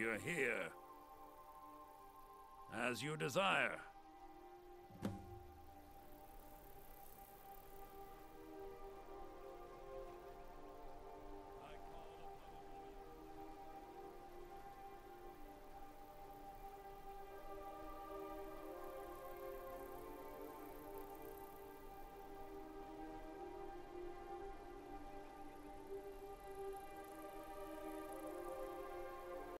you're here. As you desire.